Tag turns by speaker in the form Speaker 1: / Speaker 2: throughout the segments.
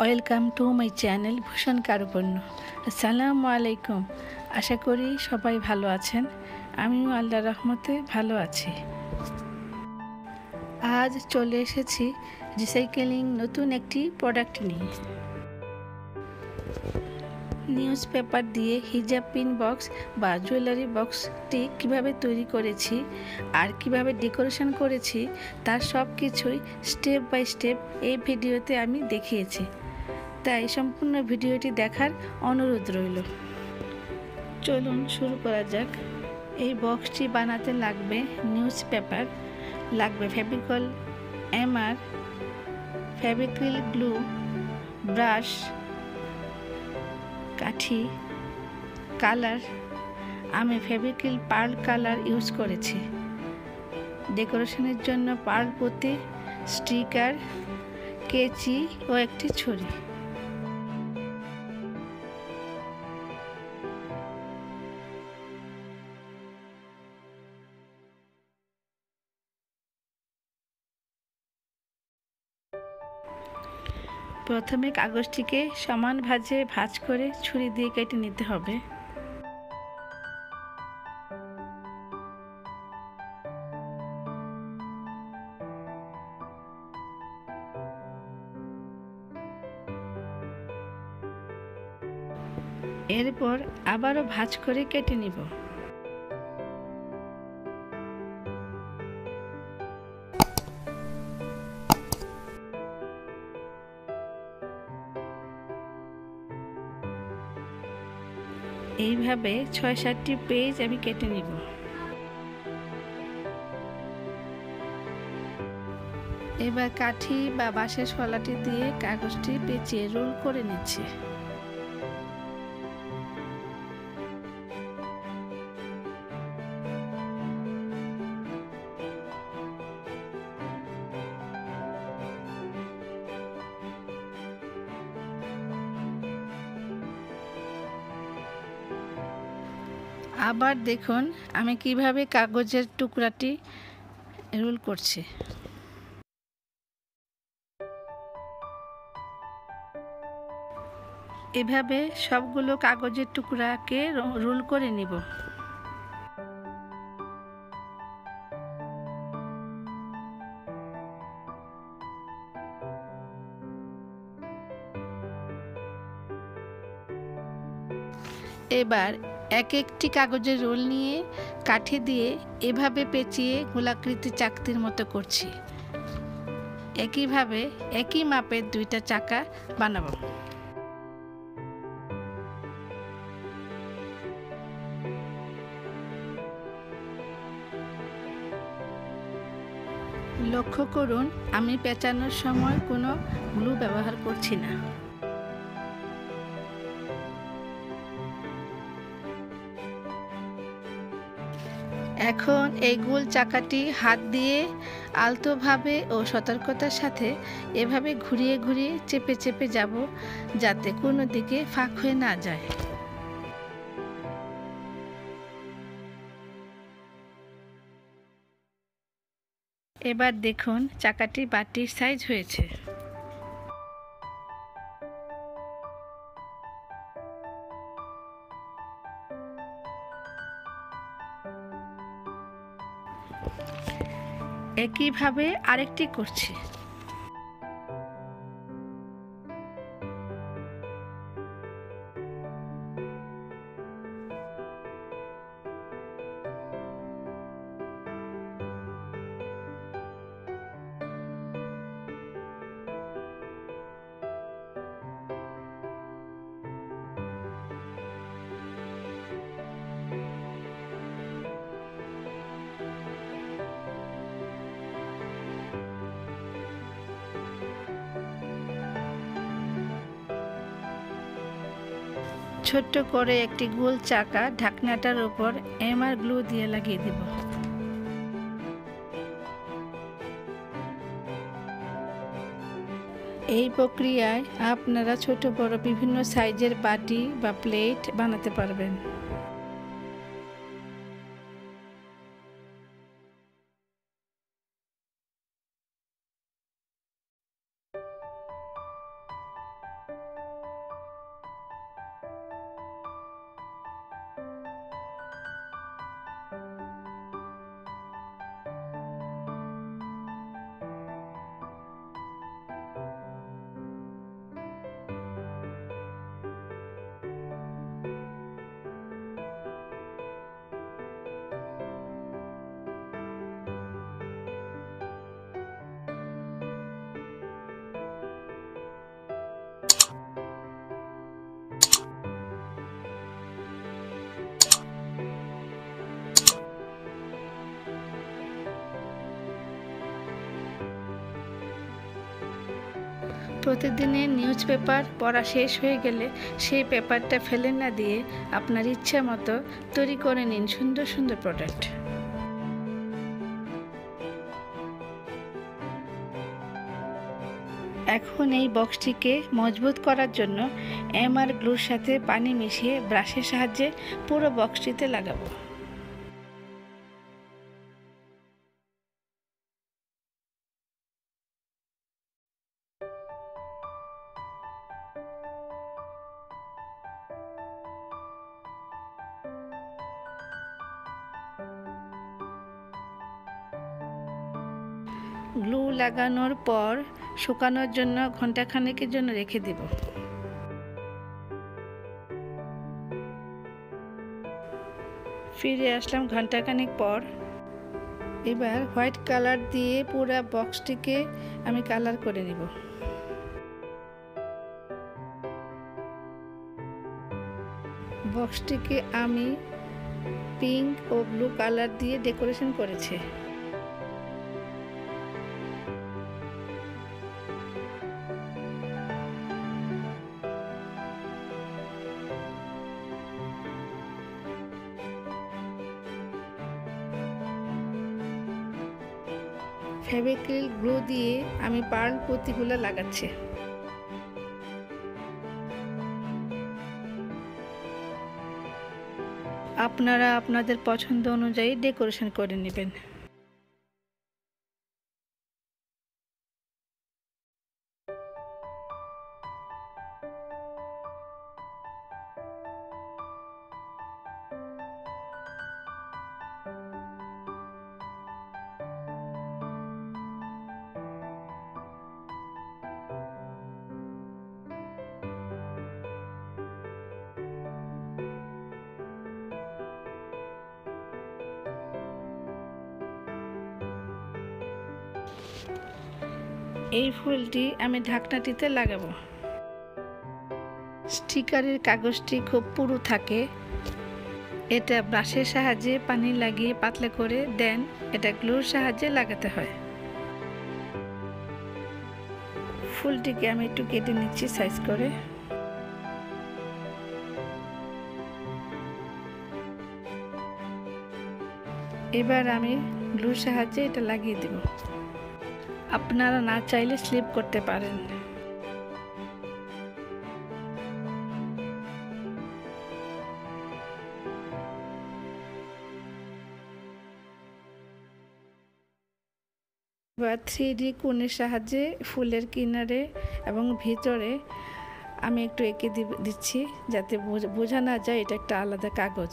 Speaker 1: Welcome to my channel Bhushan Karupanya. আসসালামু আলাইকুম। আশা করি সবাই ভালো আছেন। আমিও আল্লাহ রহমতে ভালো আছি। আজ চলে এসেছি রিসাইকেলিং নতুন একটি প্রোডাক্ট নিয়ে। নিউজ পেপার দিয়ে হিজাব পিন বক্স বা জুয়েলারি বক্সটি কীভাবে তৈরি করেছি আর কীভাবে ডেকোরেশন করেছি, তার সব কিছুই স্টেপ বাই স্টেপ এই ভিডিওতে আমি দেখিয়েছি। তাই সম্পূর্ণ ভিডিওটি দেখার অনুরোধ রইল। চলুন শুরু করা যাক। এই বক্সটি বানাতে লাগবে নিউজ পেপার লাগবে Fevicol, MR Fevicryl glue, brush, কাঠি, কালার। আমি ফেভিক্রিল পার্ল কালার ইউজ করেছি। ডেকোরেশনের জন্য পার্ল পুঁতি স্টিকার, কেচি ও একটি ছুরি। প্রথমে কাগজটিকে সমান ভাজে ভাজ করে ছুরি দিয়ে কেটে নিতে হবে। এরপর আবারও ভাজ করে কেটে নিব। এইভাবে ছয় সাতটি পেজ আমি কেটে নিব। এবার কাঠি বা বাঁশের ফলাটি দিয়ে কাগজটি পেঁচিয়ে রোল করে নিচ্ছি। আবার দেখুন আমি কীভাবে কাগজের টুকরাটি রোল করছি। এভাবে সবগুলো কাগজের টুকরাকে রোল করে নিব। এবার এক একটি কাগজের রোল নিয়ে কাঠি দিয়ে এভাবে পেঁচিয়ে গোলাকৃতি চাকতির মতো করছি। একইভাবে একই মাপের দুইটা চাকা বানাবো। লক্ষ্য করুন, আমি পেঁচানোর সময় কোনো গ্লু ব্যবহার করছি না। এখন এই গোল চাকাটি হাত দিয়ে আলতোভাবে ও সতর্কতার সাথে এভাবে ঘুরিয়ে ঘুরিয়ে চেপে চেপে যাব যাতে কোনো দিকে ফাঁক হয়ে না যায়। এবার দেখুন চাকাটি বাটির সাইজ হয়েছে। একইভাবে আরেকটি করছি। ছোট্ট করে একটি গোল চাকা ঢাকনাটার উপর এমআর গ্লু দিয়ে লাগিয়ে দিব। এই প্রক্রিয়ায় আপনারা ছোট বড় বিভিন্ন সাইজের বাটি বা প্লেট বানাতে পারবেন। প্রতিদিনের নিউজ পেপার পড়া শেষ হয়ে গেলে সেই পেপারটা ফেলে না দিয়ে আপনার ইচ্ছা মতো তৈরি করে নিন সুন্দর সুন্দর প্রোডাক্ট এখন এই বক্সটিকে মজবুত করার জন্য এমআর গ্লুর সাথে পানি মিশিয়ে ব্রাশের সাহায্যে পুরো বক্সটিতে লাগাবো। গ্লু লাগানোর পর শুকানোর জন্য ঘন্টাখানেকের জন্য রেখে দেব। ফিরে আসলাম ঘন্টাখানেক পর। এবার হোয়াইট কালার দিয়ে পুরো বক্সটিকে আমি কালার করে নেব। বক্সটিকে আমি পিঙ্ক ও ব্লু কালার দিয়ে ডেকোরেশন করেছি। ফেভিক্রিল গ্লু দিয়ে আমি পার্ল পুঁতিগুলো লাগাচ্ছি। আপনারা আপনাদের পছন্দ অনুযায়ী ডেকোরেশন করে নেবেন। এই ফুলটি আমি ঢাকনাটিতে লাগাবো। স্টিকারের কাগজটি খুব পুরু থাকে। এটা ব্রাশের সাহায্যে পানি লাগিয়ে পাতলা করে দেন, এটা গ্লুর সাহায্যে লাগাতে হয়। ফুলটিকে আমি একটু কেটে নিচ্ছি সাইজ করে। এবার আমি গ্লুর সাহায্যে এটা লাগিয়ে দেব। আপনারা না চাইলে স্লিপ করতে পারেন। এবার থ্রি ডি কোণের সাহায্যে ফুলের কিনারে এবং ভিতরে আমি একটু এঁকে দিচ্ছি যাতে বোঝা না যায় এটা একটা আলাদা কাগজ।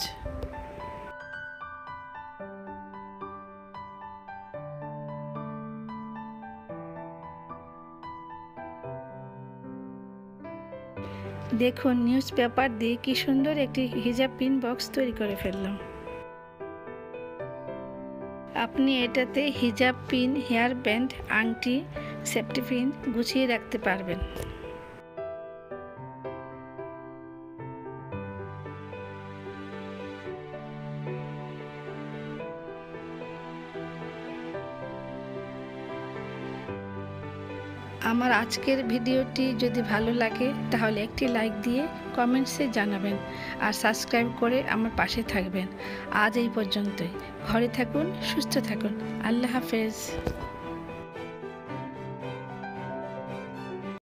Speaker 1: দেখুন নিউজ পেপার দিয়ে কি সুন্দর একটি হিজাব পিন বক্স তৈরি করে ফেললাম। আপনি এটাতে হিজাব পিন হেয়ার ব্যান্ড আংটি সেফটি পিন গুছিয়ে রাখতে পারবেন। আমার আজকের ভিডিওটি যদি ভালো লাগে, তাহলে একটি লাইক দিয়ে কমেন্টসে জানাবেন আর সাবস্ক্রাইব করে আমার পাশে থাকবেন। আজ এই পর্যন্তই। ঘরে থাকুন, সুস্থ থাকুন। আল্লাহ হাফেজ।